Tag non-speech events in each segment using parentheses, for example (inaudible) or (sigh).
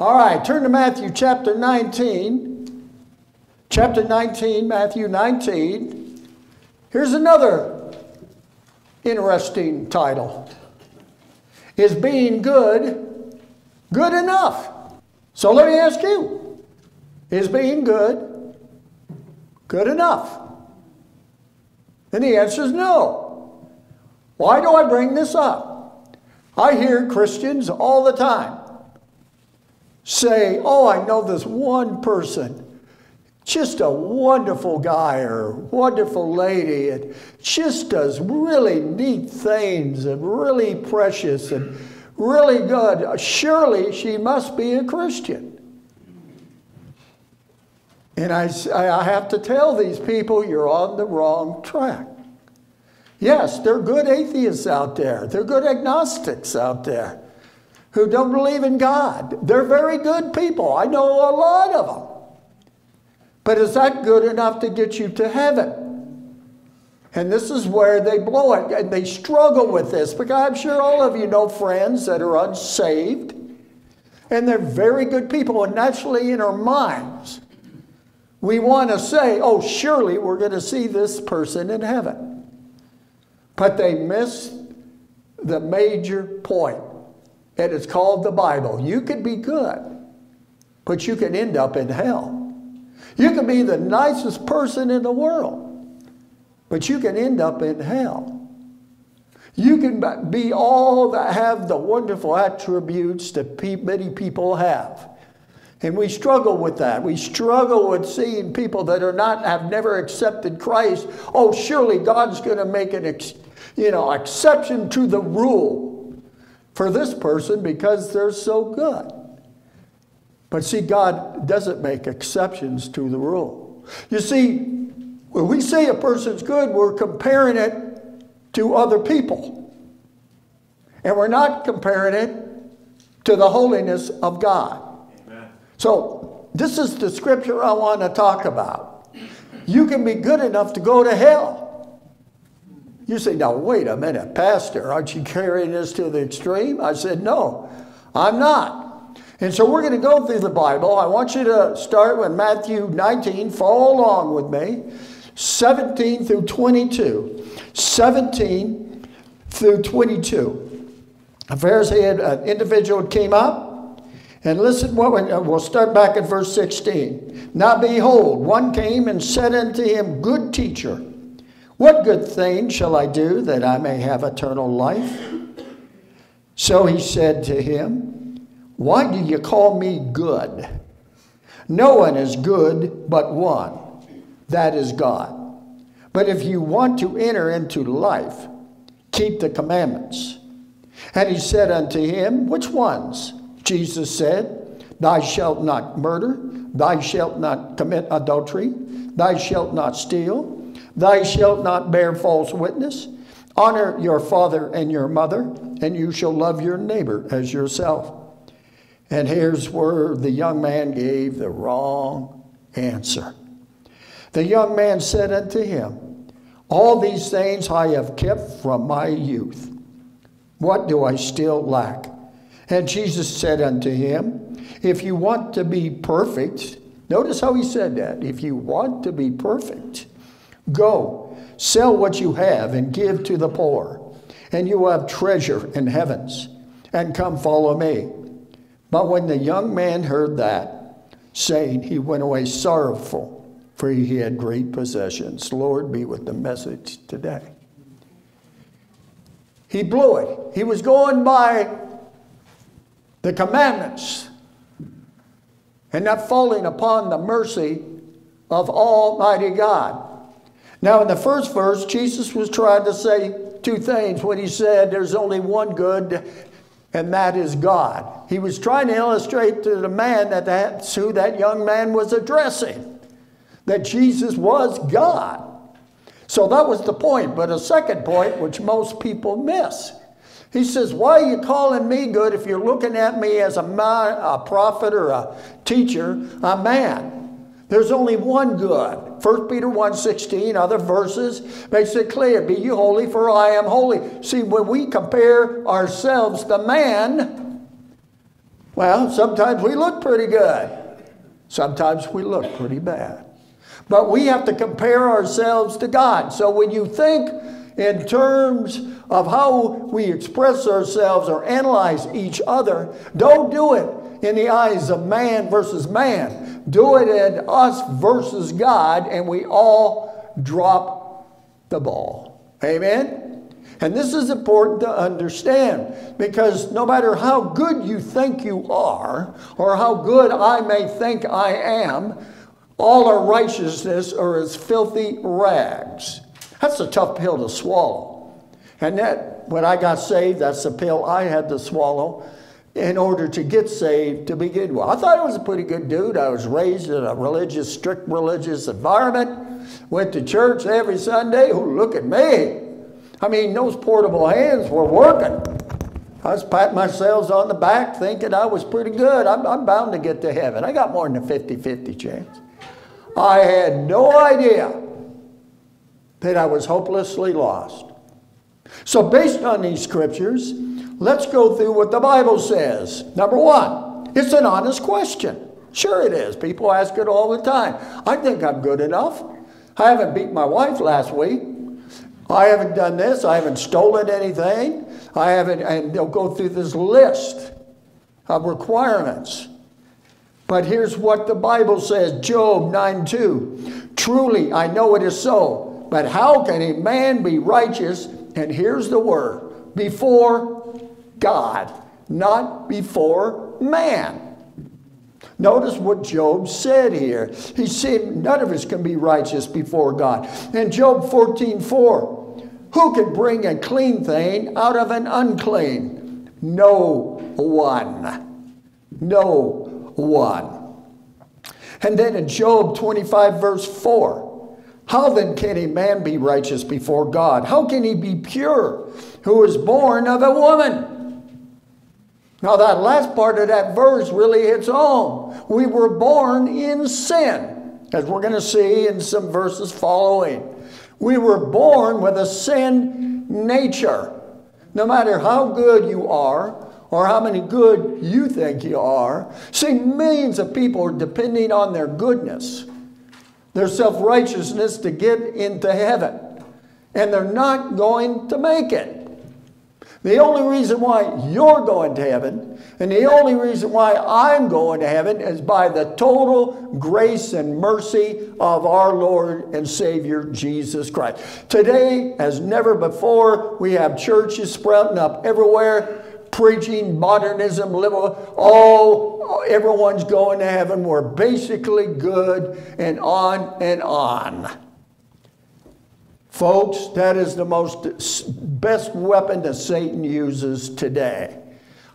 All right, turn to Matthew chapter 19. Chapter 19, Matthew 19. Here's another interesting title. Is being good good enough? So let me ask you Is being good good enough? And the answer is no. Why do I bring this up? I hear Christians all the time say, Oh, I know this one person just a wonderful guy or wonderful lady and just does really neat things and really precious and really good. Surely she must be a Christian. And I, I have to tell these people you're on the wrong track. Yes, there are good atheists out there, there are good agnostics out there who don't believe in God. They're very good people. I know a lot of them. But is that good enough to get you to heaven? And this is where they blow it. And they struggle with this because I'm sure all of you know friends that are unsaved. And they're very good people. And naturally, in our minds, we want to say, oh, surely we're going to see this person in heaven. But they miss the major point. And it's called the Bible. You could be good, but you can end up in hell. You can be the nicest person in the world, but you can end up in hell. You can be all that have the wonderful attributes that many people have. And we struggle with that. We struggle with seeing people that are not have never accepted Christ. Oh, surely God's going to make an you know exception to the rule for this person because they're so good. But see, God doesn't make exceptions to the rule. You see, when we say a person's good, we're comparing it to other people. And we're not comparing it to the holiness of God. Amen. So, this is the scripture I want to talk about. You can be good enough to go to hell. You say, now, wait a minute, Pastor, aren't you carrying this to the extreme? I said, no, I'm not. And so we're going to go through the Bible. I want you to start with Matthew 19. Follow along with me. 17 through 22. 17 through 22. A Pharisee, an individual came up, and listen what we, uh, we'll start back at verse 16. Now behold, one came and said unto him, Good teacher, what good thing shall I do that I may have eternal life? So he said to him, why do you call me good? No one is good but one, that is God. But if you want to enter into life, keep the commandments. And he said unto him, Which ones? Jesus said, Thou shalt not murder, thou shalt not commit adultery, thou shalt not steal, thou shalt not bear false witness, honor your father and your mother, and you shall love your neighbor as yourself. And here's where the young man gave the wrong answer. The young man said unto him, All these things I have kept from my youth. What do I still lack? And Jesus said unto him, If you want to be perfect, notice how he said that. If you want to be perfect, go, sell what you have and give to the poor, and you will have treasure in heavens, and come follow me. But when the young man heard that, saying, he went away sorrowful, for he had great possessions. Lord, be with the message today. He blew it. He was going by the commandments and not falling upon the mercy of Almighty God. Now, in the first verse, Jesus was trying to say two things when he said there's only one good and that is God. He was trying to illustrate to the man that that's who that young man was addressing, that Jesus was God. So that was the point. But a second point, which most people miss, he says, Why are you calling me good if you're looking at me as a, man, a prophet or a teacher, a man? There's only one good. 1 Peter 1.16, other verses makes it clear, Be you holy, for I am holy. See, when we compare ourselves to man, Well, sometimes we look pretty good. Sometimes we look pretty bad. But we have to compare ourselves to God. So when you think in terms of how we express ourselves or analyze each other, don't do it in the eyes of man versus man. Do it in us versus God, and we all drop the ball. Amen? And this is important to understand because no matter how good you think you are, or how good I may think I am, all our righteousness are as filthy rags. That's a tough pill to swallow. And that, when I got saved, that's the pill I had to swallow in order to get saved to begin with. I thought I was a pretty good dude. I was raised in a religious, strict religious environment, went to church every Sunday. Oh, look at me. I mean, those portable hands were working. I was patting myself on the back thinking I was pretty good. I'm, I'm bound to get to heaven. I got more than a 50 50 chance. I had no idea that I was hopelessly lost. So, based on these scriptures, let's go through what the Bible says. Number one, it's an honest question. Sure, it is. People ask it all the time. I think I'm good enough. I haven't beat my wife last week. I haven't done this. I haven't stolen anything. I haven't, and they'll go through this list of requirements. But here's what the Bible says Job 9 2. Truly, I know it is so, but how can a man be righteous? And here's the word before God, not before man. Notice what Job said here. He said, None of us can be righteous before God. In Job 14 4, who can bring a clean thing out of an unclean? No one. No one. And then in Job 25, verse 4, how then can a man be righteous before God? How can he be pure who is born of a woman? Now, that last part of that verse really hits home. We were born in sin, as we're going to see in some verses following. We were born with a sin nature. No matter how good you are or how many good you think you are, see, millions of people are depending on their goodness, their self righteousness to get into heaven. And they're not going to make it. The only reason why you're going to heaven and the only reason why I'm going to heaven is by the total grace and mercy of our Lord and Savior Jesus Christ. Today, as never before, we have churches sprouting up everywhere preaching modernism, liberal, all everyone's going to heaven. We're basically good and on and on. Folks, that is the most best weapon that Satan uses today.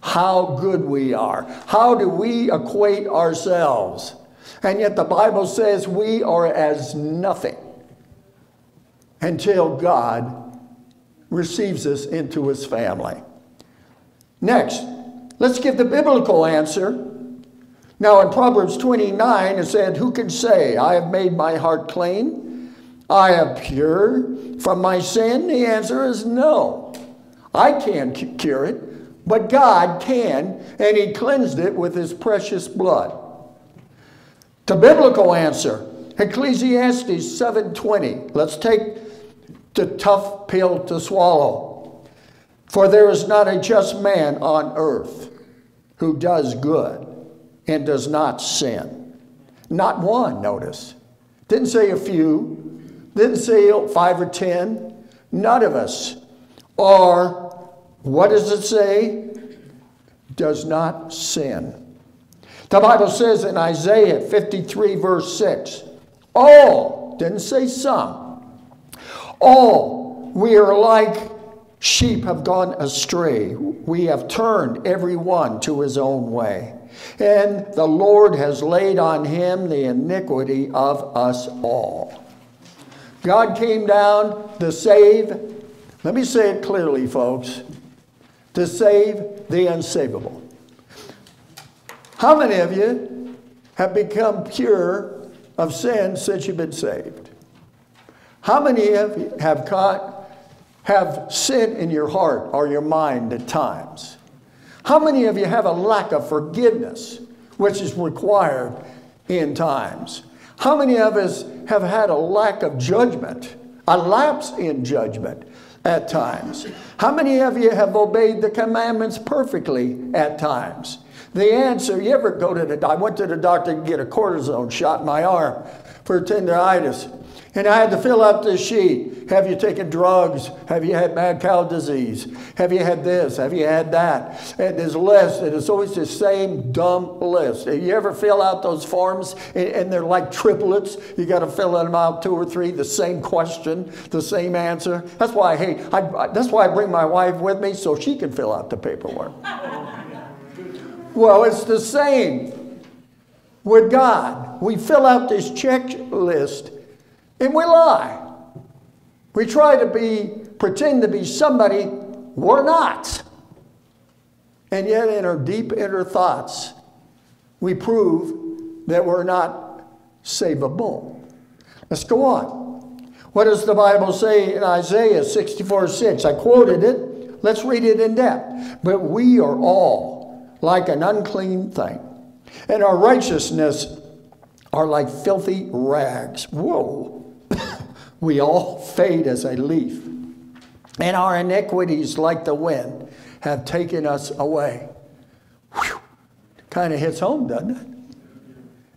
How good we are. How do we equate ourselves? And yet the Bible says we are as nothing until God receives us into his family. Next, let's give the biblical answer. Now, in Proverbs 29, it said, Who can say, I have made my heart clean? I am pure from my sin? The answer is no. I can't cure it, but God can, and He cleansed it with His precious blood. The biblical answer, Ecclesiastes 7:20. Let's take the tough pill to swallow. For there is not a just man on earth who does good and does not sin. Not one, notice. Didn't say a few, didn't say oh, five or ten. None of us are, what does it say? Does not sin. The Bible says in Isaiah 53, verse 6, all, didn't say some, all we are like sheep have gone astray. We have turned every one to his own way. And the Lord has laid on him the iniquity of us all. God came down to save, let me say it clearly, folks, to save the unsavable. How many of you have become pure of sin since you've been saved? How many of you have caught, have sin in your heart or your mind at times? How many of you have a lack of forgiveness, which is required in times? How many of us have had a lack of judgment, a lapse in judgment at times? How many of you have obeyed the commandments perfectly at times? The answer, you ever go to the I went to the doctor to get a cortisone shot in my arm for tendonitis. And I had to fill out this sheet. Have you taken drugs? Have you had mad cow disease? Have you had this? Have you had that? And there's a list, and it's always the same dumb list. You ever fill out those forms and they're like triplets? You got to fill them out two or three, the same question, the same answer. That's why I hate. I, that's why I bring my wife with me so she can fill out the paperwork. well, it's the same with God. We fill out this checklist and we lie. We try to be, pretend to be somebody we're not. And yet, in our deep inner thoughts, we prove that we're not savable. Let's go on. What does the Bible say in Isaiah 64 6? I quoted it. Let's read it in depth. But we are all like an unclean thing, and our righteousness are like filthy rags. Whoa we all fade as a leaf, and our iniquities, like the wind, have taken us away. Kind of hits home, doesn't it?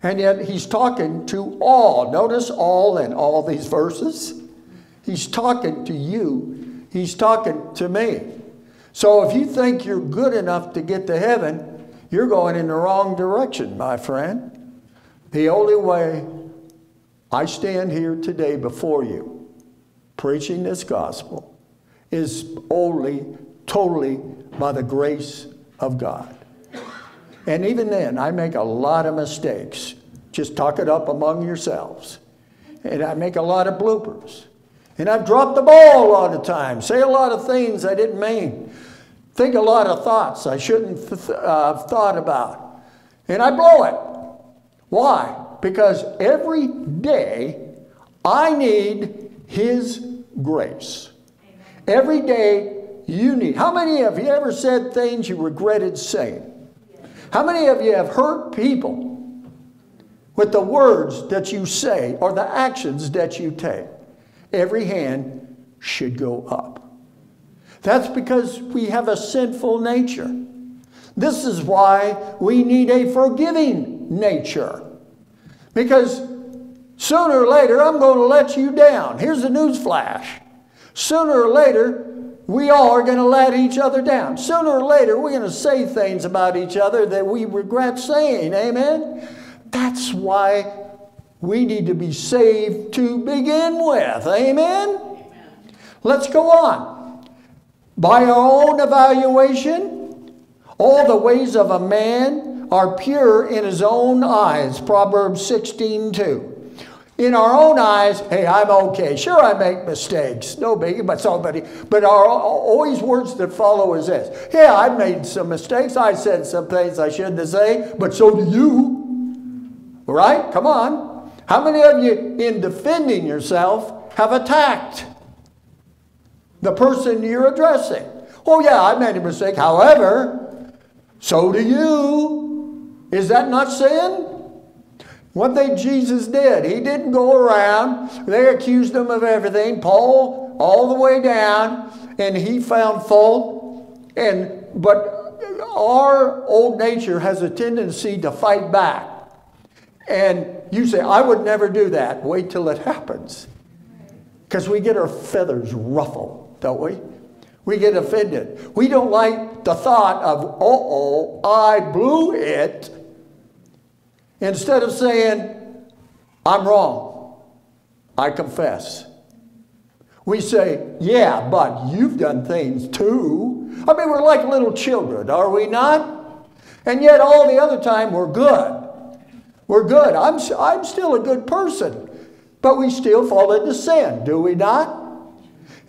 And yet he's talking to all. Notice all in all these verses. He's talking to you, he's talking to me. So if you think you're good enough to get to heaven, you're going in the wrong direction, my friend. The only way I stand here today before you preaching this gospel is only totally by the grace of God. And even then, I make a lot of mistakes. Just talk it up among yourselves. And I make a lot of bloopers. And I've dropped the ball a lot of times, say a lot of things I didn't mean, think a lot of thoughts I shouldn't have uh, thought about. And I blow it. Why? Because every day I need His grace. Every day you need. How many of you ever said things you regretted saying? How many of you have hurt people with the words that you say or the actions that you take? Every hand should go up. That's because we have a sinful nature. This is why we need a forgiving nature. Because sooner or later, I'm going to let you down. Here's the news flash. Sooner or later, we are going to let each other down. Sooner or later, we're going to say things about each other that we regret saying. Amen? That's why we need to be saved to begin with. Amen? Amen. Let's go on. By our own evaluation, all the ways of a man are pure in his own eyes. Proverbs 16 2. In our own eyes, hey, I'm okay. Sure, I make mistakes. No biggie, but somebody. But our always words that follow is this. Yeah, I made some mistakes. I said some things I shouldn't have said, but so do you. Right? Come on. How many of you, in defending yourself, have attacked the person you're addressing? Oh, yeah, I made a mistake. However, so do you. Is that not sin? What they Jesus did, he didn't go around. They accused him of everything. Paul, all the way down, and he found fault. And but our old nature has a tendency to fight back. And you say, I would never do that. Wait till it happens. Because we get our feathers ruffled, don't we? We get offended. We don't like the thought of, uh oh, I blew it. Instead of saying, I'm wrong, I confess. We say, yeah, but you've done things too. I mean, we're like little children, are we not? And yet, all the other time, we're good. We're good. I'm, I'm still a good person, but we still fall into sin, do we not?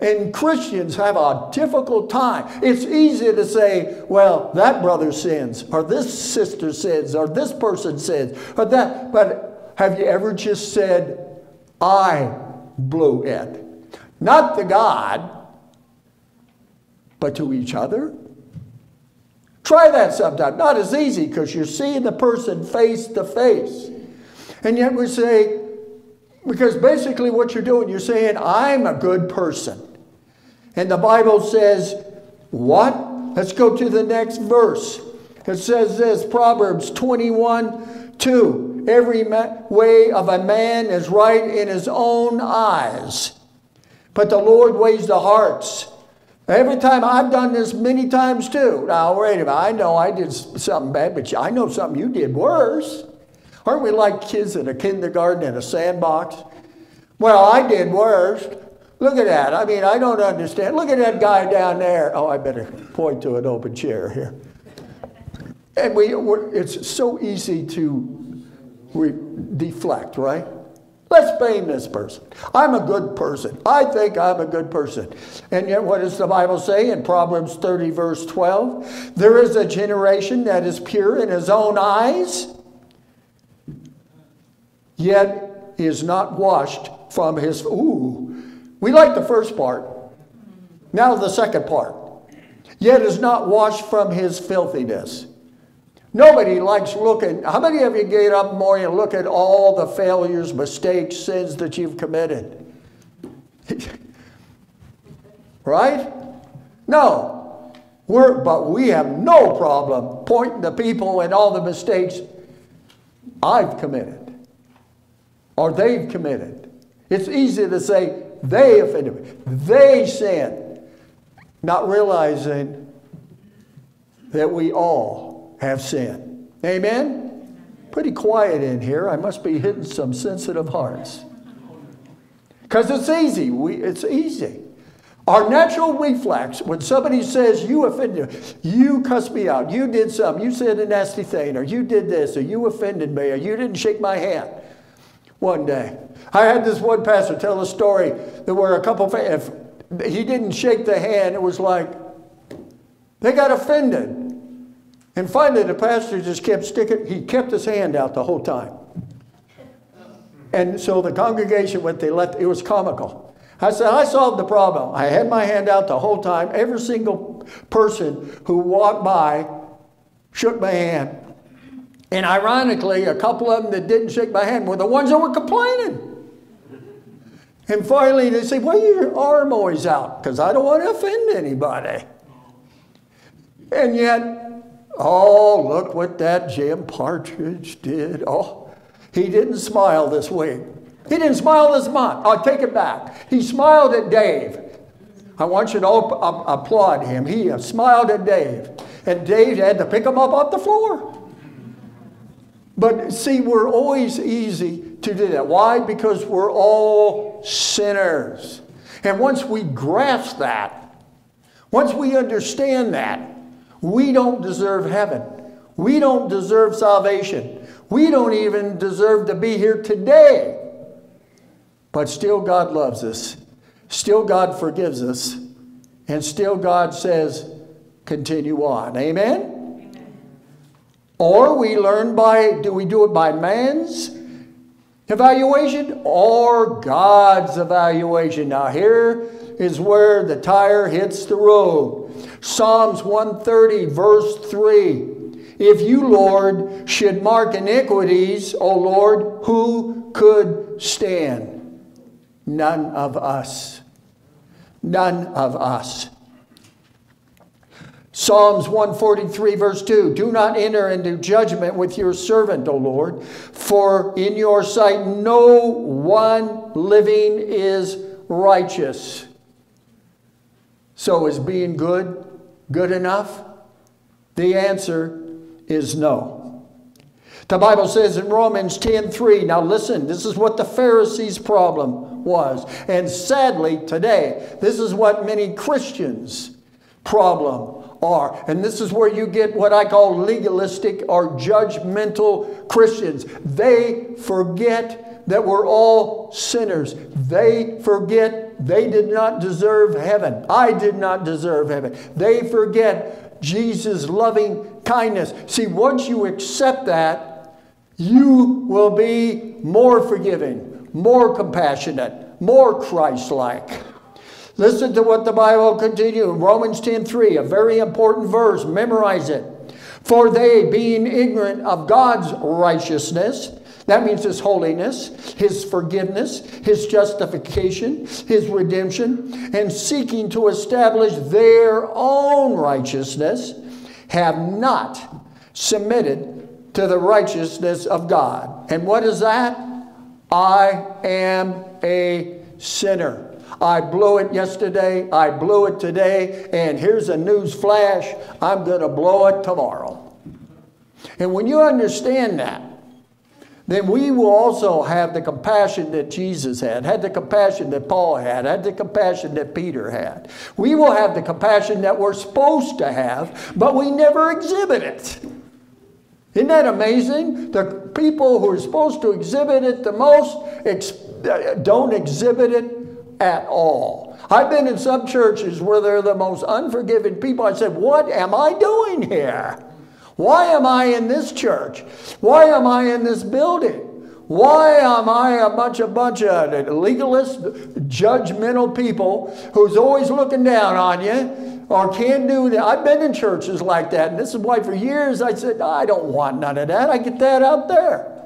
And Christians have a difficult time. It's easy to say, well, that brother sins, or this sister sins, or this person sins, or that. But have you ever just said, I blew it? Not to God, but to each other? Try that sometime. Not as easy because you're seeing the person face to face. And yet we say, because basically what you're doing, you're saying, I'm a good person. And the Bible says, what? Let's go to the next verse. It says this Proverbs 21 2. Every way of a man is right in his own eyes, but the Lord weighs the hearts. Every time I've done this many times too. Now, wait a minute. I know I did something bad, but I know something you did worse. Aren't we like kids in a kindergarten in a sandbox? Well, I did worse. Look at that. I mean, I don't understand. Look at that guy down there. Oh, I better point to an open chair here. And we, it's so easy to deflect, right? Let's blame this person. I'm a good person. I think I'm a good person. And yet, what does the Bible say in Proverbs 30, verse 12? There is a generation that is pure in his own eyes, yet is not washed from his. Ooh, we like the first part. Now, the second part. Yet is not washed from his filthiness. Nobody likes looking. How many of you get up in the morning and look at all the failures, mistakes, sins that you've committed? (laughs) right? No. We're, but we have no problem pointing to people and all the mistakes I've committed or they've committed. It's easy to say they offended me, they sinned, not realizing that we all have sinned. Amen? Pretty quiet in here. I must be hitting some sensitive hearts. Because it's easy. We, it's easy. Our natural reflex, when somebody says, You offended me, you cussed me out, you did something, you said a nasty thing, or you did this, or you offended me, or you didn't shake my hand. One day, I had this one pastor tell a story that where a couple, if he didn't shake the hand, it was like they got offended. And finally, the pastor just kept sticking, he kept his hand out the whole time. And so the congregation went, they let, it was comical. I said, I solved the problem. I had my hand out the whole time. Every single person who walked by shook my hand. And ironically, a couple of them that didn't shake my hand were the ones that were complaining. And finally, they say, Why are your arm always out? Because I don't want to offend anybody. And yet, Oh, look what that Jim Partridge did. Oh, he didn't smile this week. He didn't smile this month. I'll take it back. He smiled at Dave. I want you to applaud him. He smiled at Dave. And Dave had to pick him up off the floor. But see, we're always easy to do that. Why? Because we're all sinners. And once we grasp that, once we understand that, we don't deserve heaven. We don't deserve salvation. We don't even deserve to be here today. But still, God loves us. Still, God forgives us. And still, God says, continue on. Amen? Or we learn by, do we do it by man's evaluation or God's evaluation? Now, here is where the tire hits the road. Psalms 130, verse 3. If you, Lord, should mark iniquities, O Lord, who could stand? None of us. None of us. Psalms 143, verse 2 Do not enter into judgment with your servant, O Lord, for in your sight no one living is righteous. So, is being good good enough? The answer is no. The Bible says in Romans 10:3, now listen, this is what the Pharisees' problem was. And sadly, today, this is what many Christians' problem are. And this is where you get what I call legalistic or judgmental Christians. They forget that we're all sinners. They forget they did not deserve heaven. I did not deserve heaven. They forget Jesus' loving kindness. See, once you accept that, you will be more forgiving, more compassionate, more Christ like. Listen to what the Bible continues. Romans 10:3, a very important verse. Memorize it. For they, being ignorant of God's righteousness, that means His holiness, His forgiveness, His justification, His redemption, and seeking to establish their own righteousness, have not submitted to the righteousness of God. And what is that? I am a sinner. I blew it yesterday, I blew it today, and here's a news flash I'm going to blow it tomorrow. And when you understand that, then we will also have the compassion that Jesus had, had the compassion that Paul had, had the compassion that Peter had. We will have the compassion that we're supposed to have, but we never exhibit it. Isn't that amazing? The people who are supposed to exhibit it the most ex- uh, don't exhibit it at all. I've been in some churches where they're the most unforgiving people. I said, What am I doing here? Why am I in this church? Why am I in this building? Why am I a bunch of bunch of legalist, judgmental people who's always looking down on you or can't do that? I've been in churches like that, and this is why for years I said, I don't want none of that. I get that out there.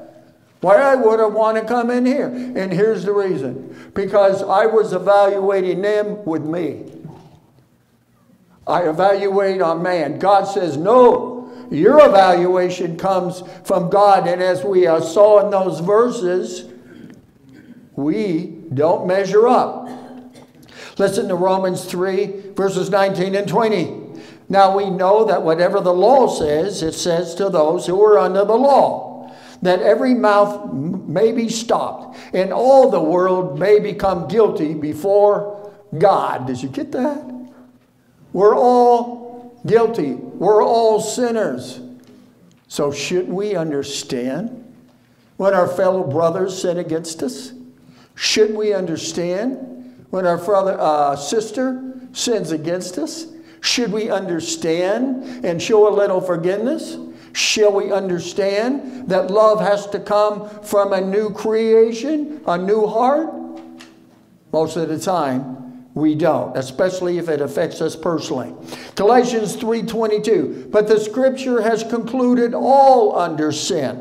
Why I would have want to come in here. And here's the reason. Because I was evaluating them with me. I evaluate on man. God says, no, your evaluation comes from God. And as we uh, saw in those verses, we don't measure up. Listen to Romans 3, verses 19 and 20. Now we know that whatever the law says, it says to those who are under the law that every mouth may be stopped and all the world may become guilty before God. Did you get that? We're all guilty, we're all sinners. So, shouldn't we understand when our fellow brothers sin against us? Shouldn't we understand when our brother, uh, sister sins against us? Should we understand and show a little forgiveness? Shall we understand that love has to come from a new creation, a new heart? Most of the time, we don't, especially if it affects us personally. Galatians 3:22, but the scripture has concluded all under sin,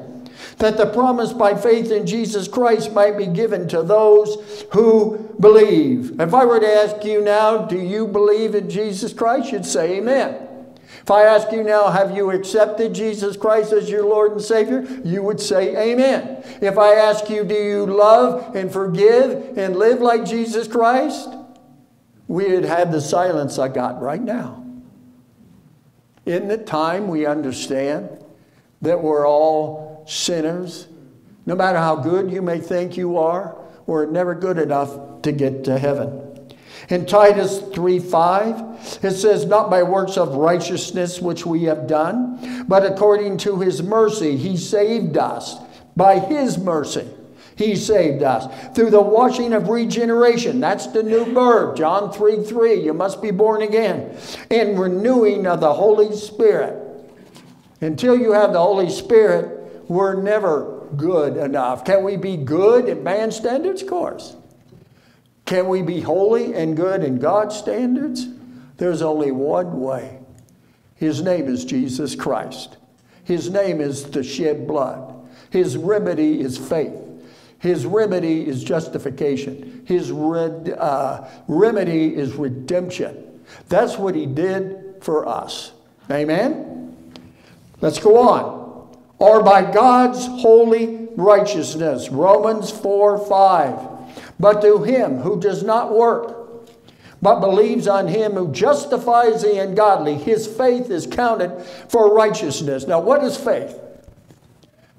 that the promise by faith in Jesus Christ might be given to those who believe. If I were to ask you now, do you believe in Jesus Christ? You'd say amen. If I ask you now, have you accepted Jesus Christ as your Lord and Savior? You would say amen. If I ask you, do you love and forgive and live like Jesus Christ? We'd have the silence I got right now. Isn't it time we understand that we're all sinners? No matter how good you may think you are, we're never good enough to get to heaven. In Titus 3 5, it says, Not by works of righteousness which we have done, but according to his mercy, he saved us. By his mercy, he saved us. Through the washing of regeneration, that's the new birth, John 3 3, you must be born again, and renewing of the Holy Spirit. Until you have the Holy Spirit, we're never good enough. Can we be good at man's standards? Of course. Can we be holy and good in God's standards? There's only one way. His name is Jesus Christ. His name is the shed blood. His remedy is faith. His remedy is justification. His red, uh, remedy is redemption. That's what he did for us. Amen? Let's go on. Or by God's holy righteousness. Romans 4 5. But to him who does not work, but believes on him who justifies the ungodly, his faith is counted for righteousness. Now, what is faith?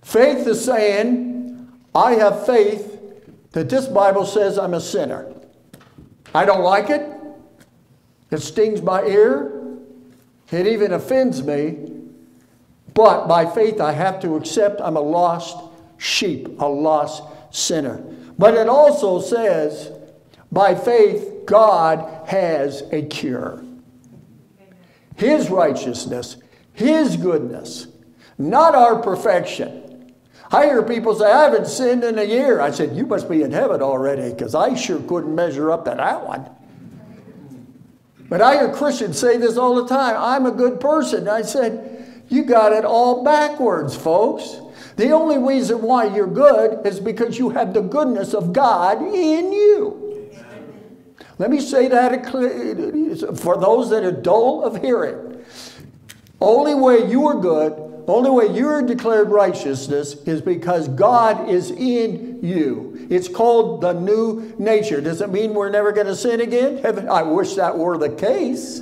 Faith is saying, I have faith that this Bible says I'm a sinner. I don't like it. It stings my ear. It even offends me. But by faith, I have to accept I'm a lost sheep, a lost sinner. But it also says, by faith, God has a cure. His righteousness, His goodness, not our perfection. I hear people say, I haven't sinned in a year. I said, You must be in heaven already because I sure couldn't measure up to that one. But I hear Christians say this all the time I'm a good person. I said, You got it all backwards, folks. The only reason why you're good is because you have the goodness of God in you. Let me say that for those that are dull of hearing. Only way you are good, only way you are declared righteousness is because God is in you. It's called the new nature. Does it mean we're never going to sin again? I wish that were the case.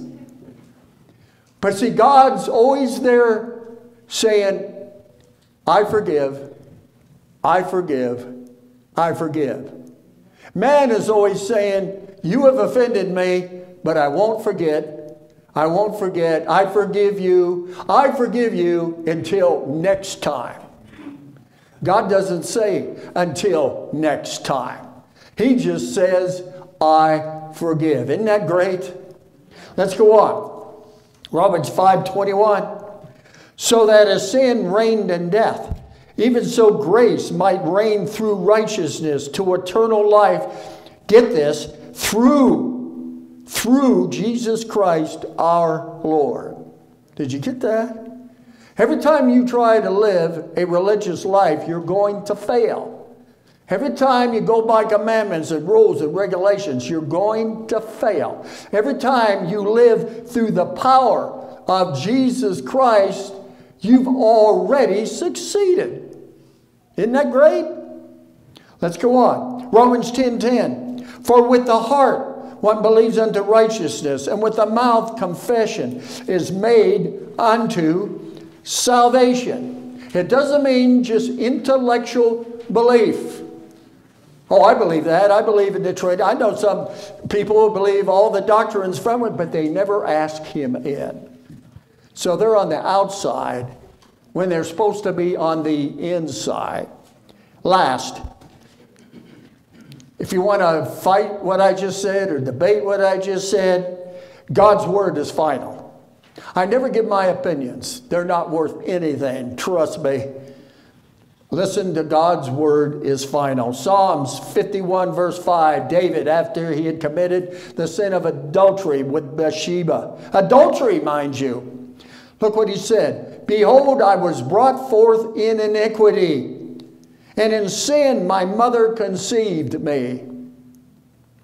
But see, God's always there saying, I forgive, I forgive, I forgive. Man is always saying, You have offended me, but I won't forget. I won't forget. I forgive you. I forgive you until next time. God doesn't say until next time. He just says, I forgive. Isn't that great? Let's go on. Romans 5:21 so that as sin reigned in death even so grace might reign through righteousness to eternal life. Get this through through Jesus Christ our Lord. Did you get that? Every time you try to live a religious life you're going to fail. Every time you go by commandments and rules and regulations, you're going to fail. Every time you live through the power of Jesus Christ, you've already succeeded. Isn't that great? Let's go on. Romans 10:10. 10, 10. For with the heart one believes unto righteousness, and with the mouth confession is made unto salvation. It doesn't mean just intellectual belief. Oh, I believe that. I believe in Detroit. I know some people who believe all the doctrines from it, but they never ask him in. So they're on the outside when they're supposed to be on the inside. Last, if you want to fight what I just said or debate what I just said, God's word is final. I never give my opinions, they're not worth anything, trust me. Listen to God's word is final. Psalms 51, verse 5 David, after he had committed the sin of adultery with Bathsheba, adultery, mind you, look what he said Behold, I was brought forth in iniquity, and in sin my mother conceived me.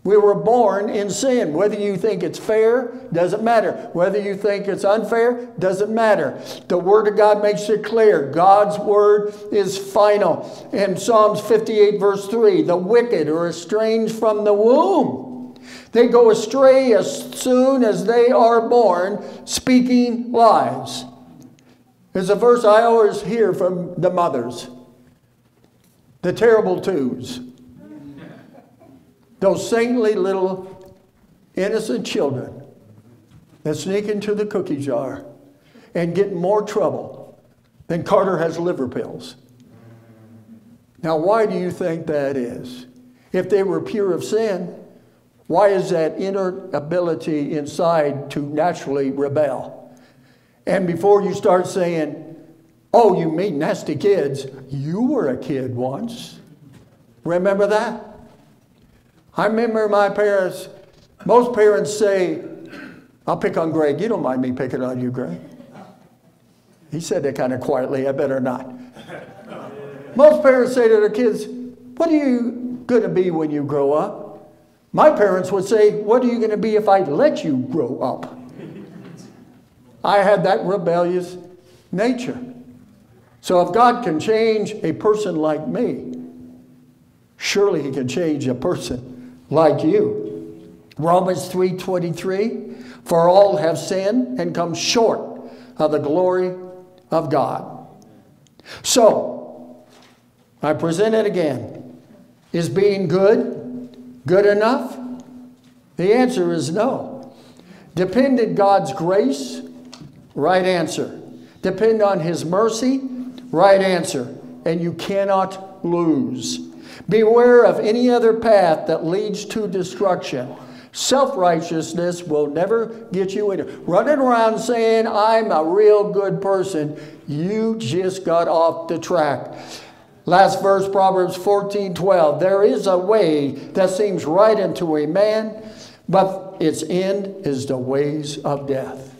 We were born in sin. Whether you think it's fair, doesn't matter. Whether you think it's unfair, doesn't matter. The Word of God makes it clear. God's Word is final. In Psalms 58, verse 3, the wicked are estranged from the womb. They go astray as soon as they are born, speaking lies. It's a verse I always hear from the mothers the terrible twos. Those saintly little innocent children that sneak into the cookie jar and get more trouble than Carter has liver pills. Now, why do you think that is? If they were pure of sin, why is that inner ability inside to naturally rebel? And before you start saying, oh, you mean nasty kids, you were a kid once. Remember that? I remember my parents, most parents say, I'll pick on Greg. You don't mind me picking on you, Greg. He said that kind of quietly. I better not. Most parents say to their kids, What are you going to be when you grow up? My parents would say, What are you going to be if I let you grow up? I had that rebellious nature. So if God can change a person like me, surely he can change a person like you. Romans 3:23 For all have sinned and come short of the glory of God. So, I present it again. Is being good good enough? The answer is no. Depend on God's grace? Right answer. Depend on His mercy? Right answer. And you cannot lose. Beware of any other path that leads to destruction. Self righteousness will never get you in. Running around saying, I'm a real good person, you just got off the track. Last verse, Proverbs 14 12. There is a way that seems right unto a man, but its end is the ways of death.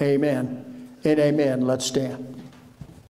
Amen. and amen. Let's stand.